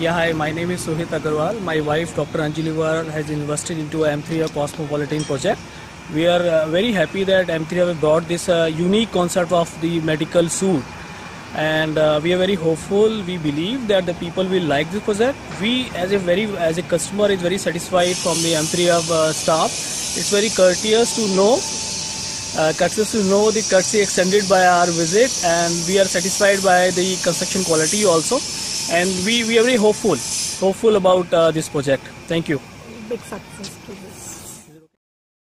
Yeah, hi, my name is Sohit Aggarwal. My wife, Dr. Anjali War, has invested into M3M Cosmopolitan project. We are uh, very happy that M3 have brought this uh, unique concept of the medical suit. And uh, we are very hopeful. We believe that the people will like this project. We, as a very as a customer, is very satisfied from the M3 of uh, staff. It's very courteous to know uh, courteous to know the courtesy extended by our visit and we are satisfied by the construction quality also and we, we are very hopeful hopeful about uh, this project thank you big success to this.